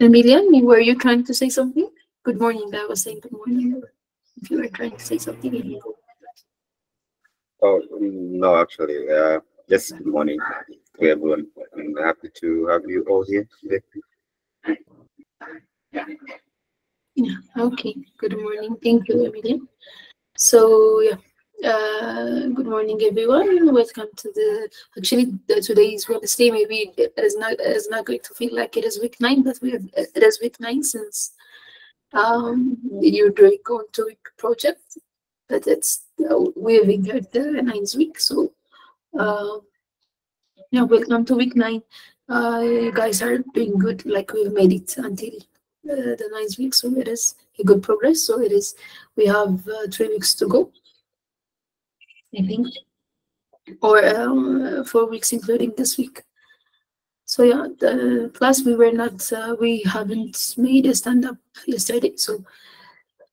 Emilian, were you trying to say something? Good morning. I was saying good morning. If you were trying to say something. Oh, no, actually, uh, yes, good morning to everyone. I'm happy to have you all here today. Yeah, okay. Good morning. Thank you, Emilian. So, yeah, uh, good morning, everyone. Welcome to the. Actually, the, today is Wednesday. Maybe it is not it is not going to feel like it is week nine, but we have it is week nine since um you're doing going to week project. But it's uh, we have entered the ninth week, so uh, yeah, welcome to week nine. Uh, you guys are doing good. Like we've made it until uh, the ninth week, so it is a good progress. So it is. We have uh, three weeks to go. I think, or uh, four weeks, including this week. So yeah, the class we were not, uh, we haven't made a stand up yesterday. So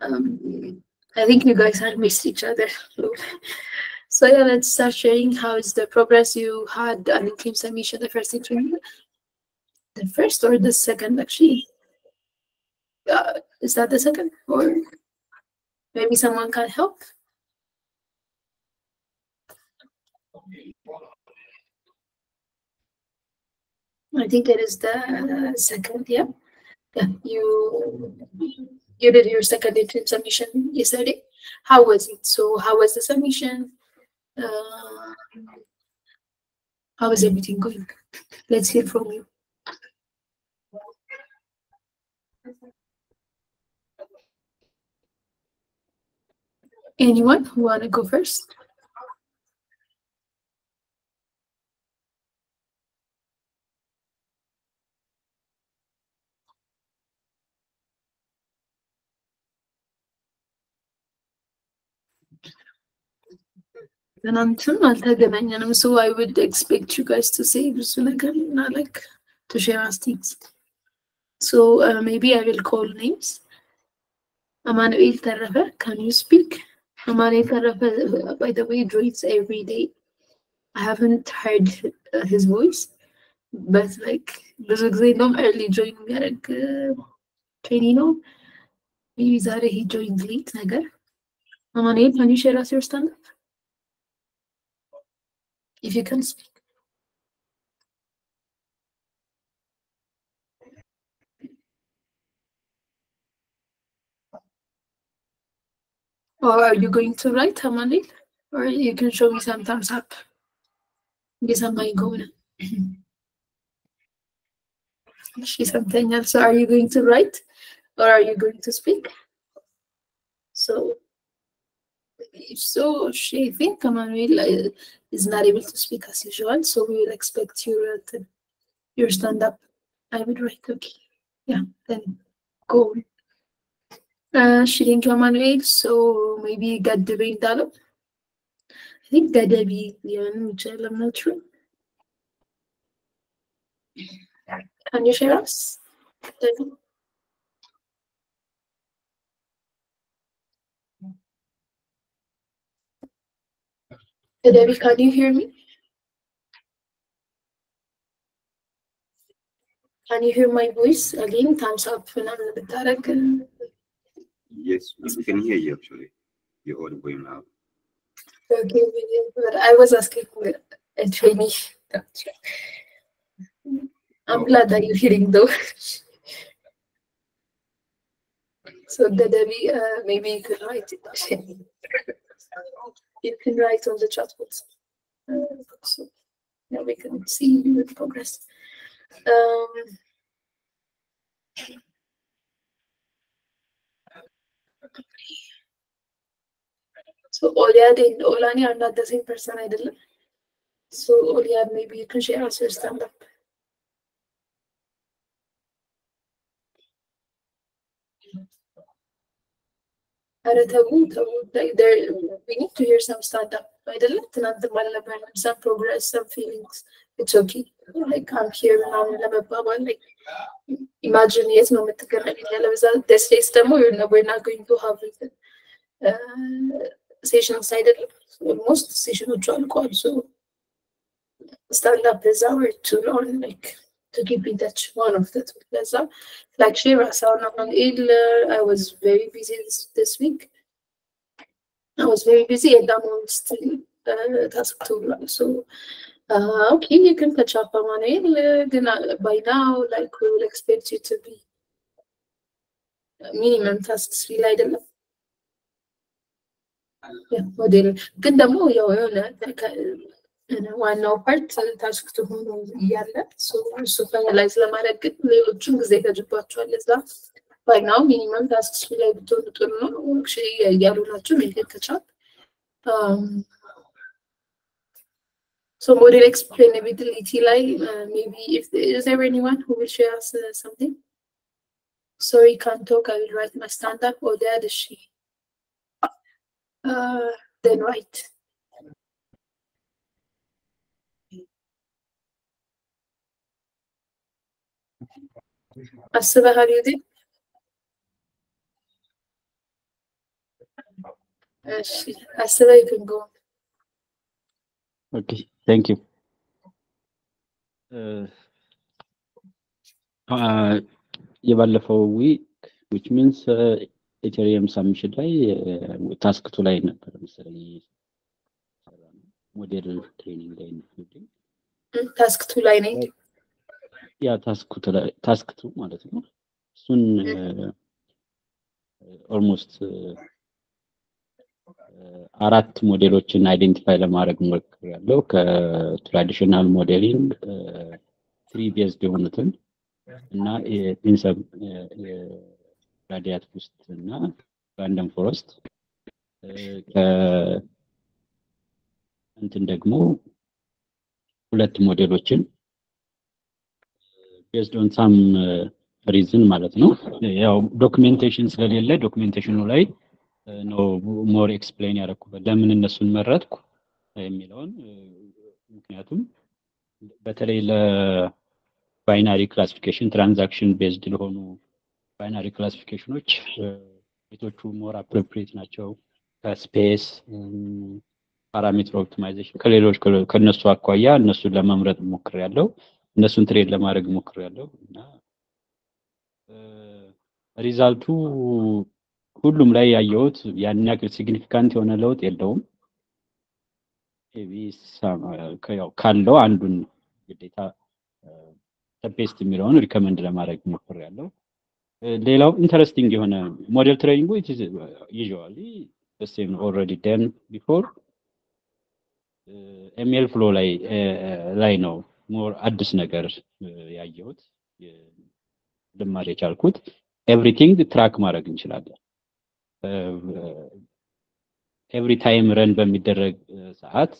um, I think you guys had missed each other. so yeah, let's start sharing how is the progress you had on claim submission the first interview. The first or the second actually? Uh, is that the second or maybe someone can help? I think it is the second, yeah. Yeah, you you did your second interim submission yesterday. How was it? So how was the submission? Uh, how is everything going? Let's hear from you. Anyone who wanna go first? ትናንትም አልተገናኘንም so I would expect you guys to say ብዙ ነገር እና like to share us things. So uh, maybe I will call names. Emmanuel Tarafa, can you speak? Emmanuel Tarafa, uh, by the way, joins every day. I haven't heard uh, his voice, but like ብዙ ጊዜ እንደውም early join የሚያደርግ training ነው። maybe ዛሬ he joined late ነገር። Emmanuel, can you share us your stand-up? if you can speak. Or are you going to write, Hamani? Or you can show me some thumbs up. Guess I might go now. She's something else. Are you going to write? Or are you going to speak? So if so, she think uh, is not able to speak as usual, so we will expect your uh, your stand up. I would write okay. Yeah, then go. Uh, she didn't Emmanuel, so maybe get the brain dialogue. I think that be Michelle, I'm not sure. Can you share us? Debbie, can you hear me? Can you hear my voice? Again, thumbs up. Yes, we can hear you actually. You're audible now. Okay, but I was asking for a trainee. I'm glad that you're hearing though. so Debbie, uh, maybe you could write it you can write on the chat Uh, so now we can see the progress. Um, so Olyad and Olani are not the same person, I didn't. So Olyad, maybe you can share us your stand-up. ኧረ ተው ተው like there we need to hear some stand up አይደለም ትናንትም አልነበረም some progress some feelings it's okay like I'm here ምናምን ለመባባል like imagine የት ነው የምትገናኙት ያለበዛ this days ደግሞ you're not, we're not going to have it uh, ሴሽንስ አይደለም ኦልሞስት ሴሽኖቹ አልቀዋል so stand up as our tool or like to keep in touch one of the two as well. Like Shira Sauna on I was very busy this, this week. I was very busy and I'm on still uh, task tool. So uh, okay, you can catch up on it. Then uh, by now, like we will expect you to be ሚኒመም ታስክስ ፊል አይደለም ሞዴል ግን ደግሞ ያው የሆነ ዋናው ፓርት ታስክ ሆኖ እያለ እሱ ፋይናላይዝ ለማድረግ ግን ሌሎቹም ጊዜ ይፈጅባቸዋል። እዛ ባይናው ሚኒመም ታስክስ ላይ ብትሆኑ ጥሩ ነው። እያሉ ናቸው ሚልከቻል So model explainability like uh, maybe if is there anyone who will share us uh, something? Sorry, can't talk. I will write my stand up or the other she. Uh, then write. Asaba, how do you do? Asaba, you can go. Okay, thank you. Uh, uh, you for a week, which means uh, interim submission day, uh, task to line up, I'm sorry. Model training line. Task two lining. ያ ታስክቱ ማለት ነው። እሱን ኦልሞስት አራት ሞዴሎችን አይዴንቲፋይ ለማድረግ ሞክሬያለሁ። ከትራዲሽናል ሞዴሊንግ ትሪ ቤዝድ የሆኑትን እና ኢንሰብ ራዲያት ውስጥ እና ራንደም ፎረስት እንትን ደግሞ ሁለት ሞዴሎችን ቤዝድ ኦን ሳም ሪዝን ማለት ነው። ያው ዶክሜንቴሽን ስለሌለ ዶክሜንቴሽኑ ላይ ነው ሞር ኤክስፕሌን ያደረኩበት ለምን እነሱን መረጥኩ የሚለውን ምክንያቱም በተለይ ለባይናሪ ክላሲፊኬሽን ትራንዛክሽን ቤዝድ ለሆኑ ባይናሪ ክላሲፊኬሽኖች ቤቶቹ ሞር አፕሮፕሪየት ናቸው ከስፔስ ፓራሜትር ኦፕቲማይዜሽን ከሌሎች ከነሱ አኳያ እነሱን ለመምረጥ ሞክር ያለው እነሱን ትሬድ ለማድረግ ሞክር ያለው እና ሪዛልቱ ሁሉም ላይ ያየሁት ያን ያክል ሲግኒፊካንት የሆነ ለውጥ የለውም። ካለው አንዱን ግዴታ ቤስት የሚለውን ሪከመንድ ለማድረግ ሞክር ያለው። ሌላው ኢንተረስቲንግ የሆነ ሞዴል ትሬኒንጉ ዩዥዋሊ ሴም ኦልሬዲ ደን ቢፎር ኤምኤል ፍሎ ላይ ላይ ነው ሞር አዲስ ነገር ያየሁት ልማር የቻልኩት ኤቭሪቲንግ ትራክ ማድረግ እንችላለን። ኤቭሪ ታይም ረን በሚደረግ ሰዓት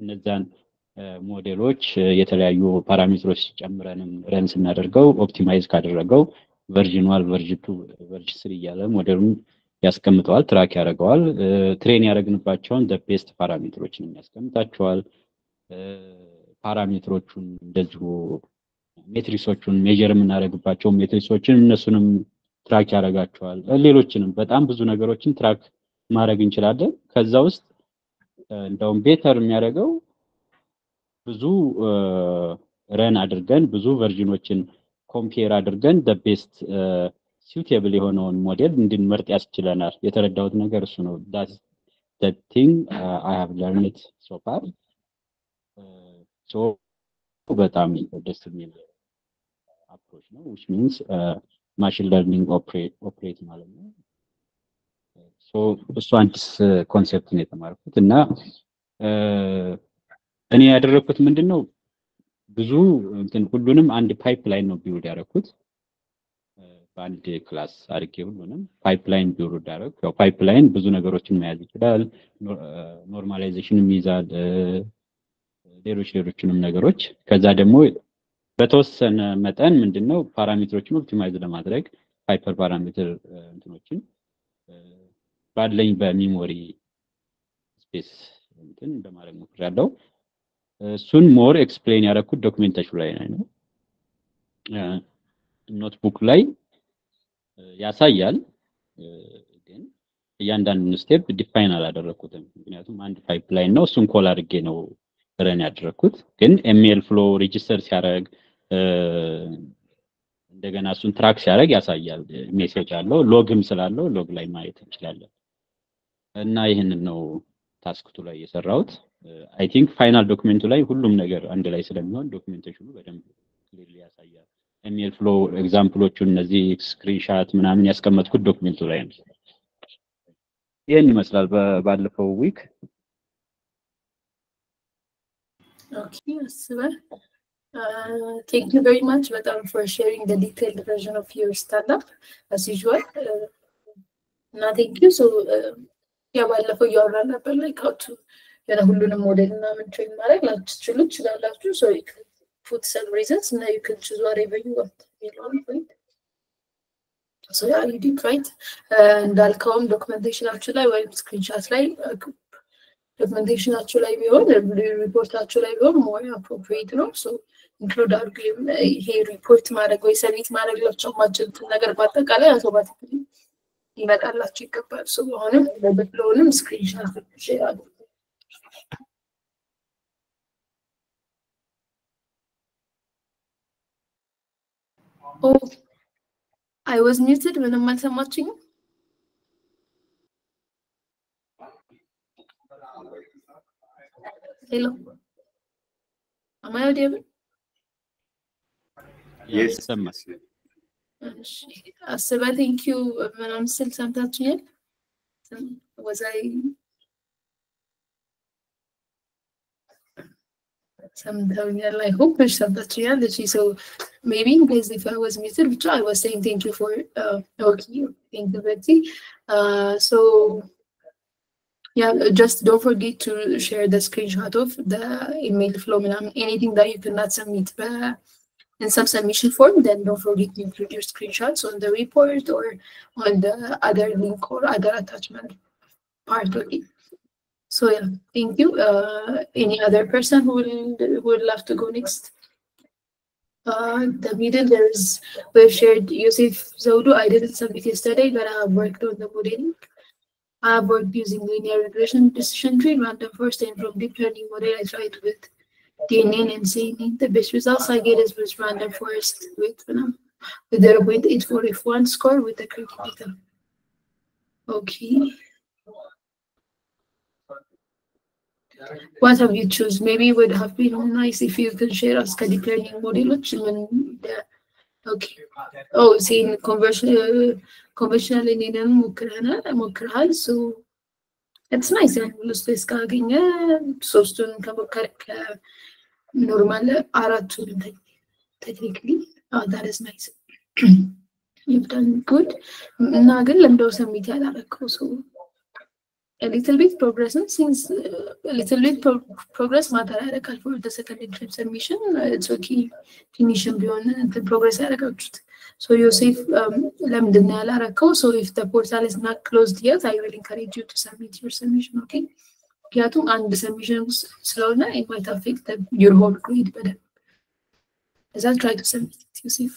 እነዛን ሞዴሎች የተለያዩ ፓራሜትሮች ጨምረንም ረን ስናደርገው ኦፕቲማይዝ ካደረገው ቨርዥን ዋን ቨርዥን ቱ ቨርዥን ስሪ እያለ ሞዴሉን ያስቀምጠዋል፣ ትራክ ያደርገዋል። ትሬን ያደረግንባቸውን ቤስት ፓራሜትሮችን ያስቀምጣቸዋል። ፓራሜትሮቹን እንደዚሁ ሜትሪክሶቹን ሜጀር የምናደርግባቸው ሜትሪክሶችን እነሱንም ትራክ ያደርጋቸዋል። ሌሎችንም በጣም ብዙ ነገሮችን ትራክ ማድረግ እንችላለን። ከዛ ውስጥ እንደውም ቤተር የሚያደርገው ብዙ ረን አድርገን ብዙ ቨርዥኖችን ኮምፔር አድርገን ቤስት ሲውቴብል የሆነውን ሞዴል እንድንመርጥ ያስችለናል። የተረዳሁት ነገር እሱ ነው። ቲንግ አይ ሃቭ ለርንድ ሶ ፋር በጣም ደስ የሚል አፕሮች ነው ዊች ሚንስ ማሽን ለርኒንግ ኦፕሬት ማለት ነው። እሱ አዲስ ኮንሴፕት ነው የተማርኩት እና እኔ ያደረግኩት ምንድን ነው ብዙ እንትን ሁሉንም አንድ ፓይፕላይን ነው ቢውልድ ያደረግኩት በአንድ ክላስ አድርጌ ሁሉንም ፓይፕላይን ቢውልድ ያደረግ ያው ፓይፕላይን ብዙ ነገሮችን መያዝ ይችላል። ኖርማላይዜሽንም ይይዛል፣ ሌሎች ሌሎችንም ነገሮች ከዛ ደግሞ በተወሰነ መጠን ምንድነው ፓራሜትሮችን ኦፕቲማይዝ ለማድረግ ሃይፐር ፓራሜትር እንትኖችን ባለኝ በሚሞሪ ስፔስ እንትን ለማድረግ ሞክሬያለሁ። እሱን ሞር ኤክስፕሌን ያደረኩት ዶክሜንቴሽን ላይ ነው። ኖትቡክ ላይ ያሳያል፣ ግን እያንዳንዱን ስቴፕ ዲፋይን አላደረኩትም። ምክንያቱም አንድ ፓይፕላይን ነው፣ እሱን ኮል አድርጌ ነው ረን ያደረግኩት። ግን ኤምኤል ፍሎ ሬጂስተር ሲያደርግ እንደገና እሱን ትራክ ሲያደርግ ያሳያል። ሜሴጅ አለው፣ ሎግም ስላለው ሎግ ላይ ማየት እንችላለን። እና ይህንን ነው ታስክቱ ላይ የሰራሁት። አይ ቲንክ ፋይናል ዶክሜንቱ ላይ ሁሉም ነገር አንድ ላይ ስለሚሆን ዶክሜንቴሽኑ በደንብ ክሊርሊ ያሳያል። ኤምኤል ፍሎ ኤግዛምፕሎቹን እነዚህ ስክሪንሻት ምናምን ያስቀመጥኩት ዶክሜንቱ ላይ ነው። ይህን ይመስላል ባለፈው ዊክ Okay, አስበህ Uh, thank you very much, Madam, for sharing the detailed version of your stand-up, as usual. Uh, እና ቴንክ ዩ ሶ ያ ባለፈው እያወራን ነበር ላይ ካቱ የሆነ ሁሉንም ሞዴል እና ምን ትሬን ማድረግ ላትችሉ ትችላላችሁ። ሶ ፑት ሰም ሪዘንስ እና ዩ ክን ቹዝ ዋትኤቨር ዩ ዋንት የሚለውን ፖይንት ሶ ያ ዩ ዲድ ራይት እንዳልከውም ዶክመንቴሽናችሁ ላይ ወይም ስክሪንሻት ላይ ዶክመንቴሽናችሁ ላይ ቢሆን ሪፖርታችሁ ላይ ቢሆን ሞር አፕሮፕሪየት ነው። ኢንክሉድ አድርጉ። ይሄ ሪፖርት ማድረግ ወይ ሰሚት ማድረግ ላቸው ማችሉትን ነገር በአጠቃላይ አውቶማቲክሊ ሊመጣላችሁ ይገባል። ሶ አሁንም ለብለውንም ስክሪንሻት ኦ አይ ዋዝ ሚውትድ ምንም አልሰማችኝም። Hello. Am I audible? Yes. أسف uh, I think you من أمثل سمتاتيل was I سمتاتيل I hope مش سمتاتيل that she so maybe in case if I was muted which I was saying thank you for uh, okay thank you Betsy uh, so yeah, just don't forget to share the screenshot of the MLflow and anything that you cannot submit uh, in some submission form, then don't forget to include your screenshots on the report or on the other link or other attachment part of it. So yeah, thank you. Uh, any other person who who would love to go next? Uh, the middle there is we've shared Yusuf Zaudu. I didn't submit yesterday, but I worked on the modeling. I worked using linear regression, decision tree, random forest, and from deep learning model I tried with DNN and CNN. The best results I get is with random forest with um, with 0.84 score with the data. Okay. What have you choose? Maybe it would have been nice if you can share us deep learning model. the- Okay. Oh, seeing conversion, uh, conventional Indian ሞክረናል ሞክረሃል ሶ ኢትስ ናይስ ያን ሁሉ ስፔስ ካገኘ ሶስቱን ከሞከረ ከኖርማል አራቱን ቴክኒክሊ ዳት ኢዝ ናይስ you've done good እና ግን ለምደው ሰሚት ያላረከው ሶ a little bit progress ነው since uh, a little bit pro progress ማተር ያደርጋል for the second interim submission uh, it's okay ፊኒሽን ቢሆን እንትን ፕሮግረስ ያደረጋችሁት ሶ ዮሴፍ ለምንድን ነው ያላረከው ሶ if the portal is not closed yet I will encourage you to submit your submission okay ምክንያቱም አንድ ሰሚሽን ስለሆነ it might affect the, your whole grade በደንብ እዛ try to submit it ዮሴፍ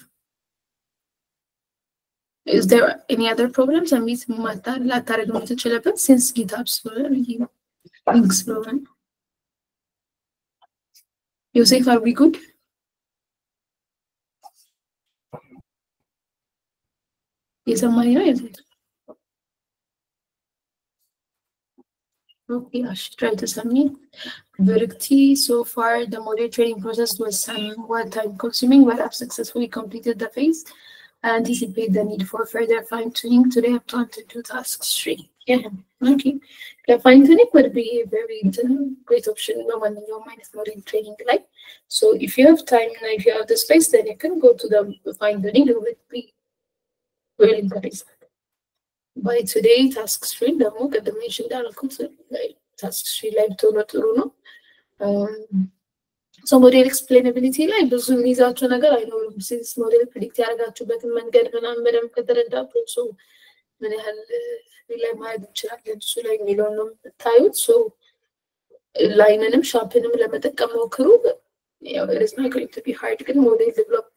Is there any other problem? Submit ማታ ላታረግ የምትችልበት since GitHub ስለሆነ ብዬ ነው ሊንክ ስለሆነ ዮሴፍ are we good? Is somebody right? Okay, I should try to submit. Verity, so far the model training process was um, somewhat time consuming, but I've successfully completed the phase. I anticipate the need for further fine tuning. Today I plan to do task three. Yeah, okay. Fine tuning would be a very great option when your mind is model training like. So if you have time and if you have the space, then you can go to the fine tuning. It would be really nice. by today task three ደግሞ ቅድም ሜንሽን እንዳልኩት ታስክ ትሪ ላይ ብትሆኑ ጥሩ ነው። ሶ ሞዴል ኤክስፕሌናቢሊቲ ላይ ብዙ የሚይዛቸው ነገር አይኖርም። ሲንስ ሞዴል ፕሪዲክት ያደረጋችሁበትን መንገድ ምናምን በደንብ ከተረዳችሁ ሶ ምን ያህል ላይ ማድረግ እንችላለን እሱ ላይ የሚለውን ነው የምታዩት። ሶ ላይንንም ሻፕንም ለመጠቀም ሞክሩ። ያው ኢትስ ናት ጎይንግ ቱ ቢ ሃርድ ግን ሞዴል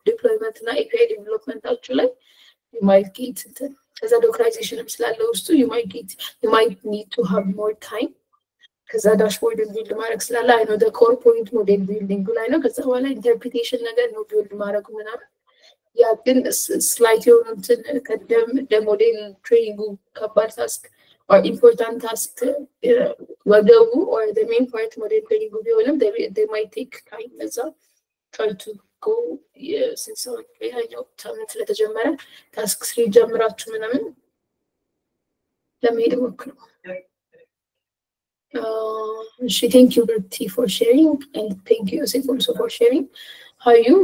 ዲፕሎይመንት እና ኤፒአይ ዲቨሎፕመንታችሁ ላይ you might get እንትን ከዛ ዶክራይዜሽንም ስላለ ውስጡ you might get you might need to have more time ከዛ ዳሽቦርድ ቢልድ ማድረግ ስላለ አይ ነው ኮር ፖይንት ሞዴል ቢልዲንግ ላይ ነው። ከዛ በኋላ ኢንተርፕሪቴሽን ነገር ነው ቢልድ ማድረጉ ምናምን ያ ግን ስላይት የሆኑትን ቀደም ለሞዴል ትሬኒንጉ ከባድ ታስክ or important task uh, ወገቡ or the main part ሞዴል ትሬኒንጉ ቢሆንም they, they might take time ለዛ try to go since ሌላኛው ሳምንት ስለተጀመረ ታስክ ስሪ ጀምራችሁ ምናምን ለመሄድ ሞክሩ። Uh, she thank you Bertie for sharing and thank you Yosef also for sharing. How are you?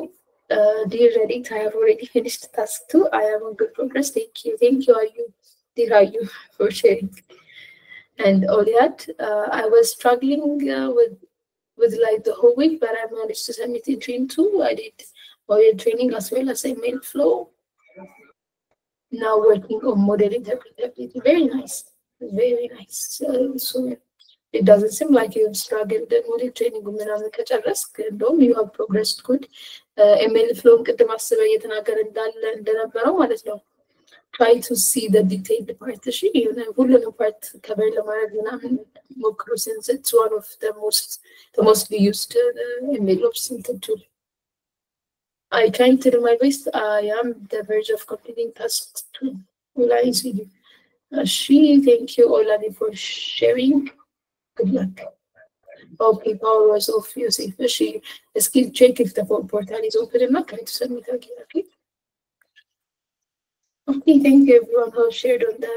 Uh, dear Reddit, I have already finished task two. I am on good progress. Thank you. Thank you. Are you? Dear are you for sharing? And Oliat, uh, I was struggling uh, with with like the whole week, but I managed to submit in train two. I did oil training as well as email flow. Now working on model interpretability. Very nice. Very nice. Uh, so it doesn't seem like you've struggled model training ምናምን ከጨረስክ እንደውም you have progressed good. ኢሜል ፍሎን ቅድም አስበ እየተናገረ እንዳለ እንደነበረው ማለት ነው። try to see the detailed part እሺ የሆነ ሁሉንም ፓርት ከበር ለማድረግ ምናምን ሞክሩ since it's one of the most the mostly used uh, email ops tool. I trying to do my best. I am the verge of completing tasks two. Ulai Sidi. She, thank you, Olani, for sharing. Good luck. Okay, power was off. You see, she skill check if the portal is open and not try to submit again. Okay. Okay, thank you everyone who shared on the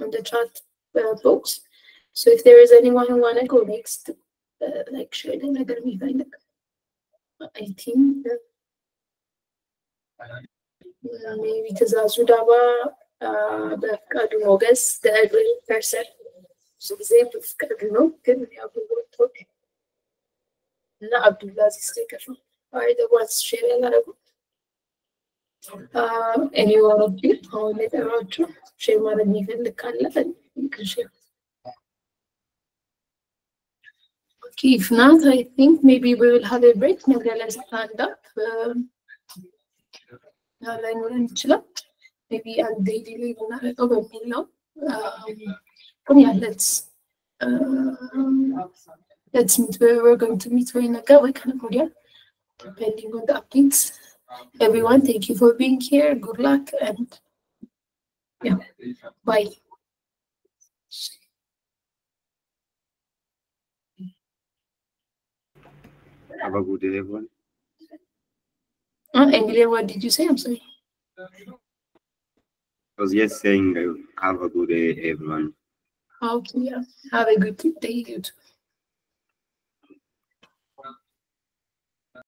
on the chat uh, box. So if there is anyone who wanna go next, uh, like share them, let me find it. I think uh, maybe Tazazu Dawa, uh, August Kadumogas, the elderly person. So the same with Kaduno, can we have a word talk? Not Abdullah, the sticker. Are the ones sharing that? ኦፍ ዩ አሁን የጠራችሁ ሼር ማድረግ የሚፈልግ ካለ ሼር Okay, if not, I think maybe we will have a break. Maybe let's stand up. ላይኖረን ይችላል። maybe አንድ ዴይሊ ላይ ብናደርገው በሚል ነው። ግን ያ let's let's meet where we're going to meet ወይ ነገ ወይ ከነገ ወዲያ depending on the updates. Everyone, thank you for being here. Good luck and yeah, bye. Have a good day, everyone. Uh, Emilia, what did you say? I'm sorry. I was just saying, uh, have a good day, everyone. Okay, yeah. Have a good day, you too.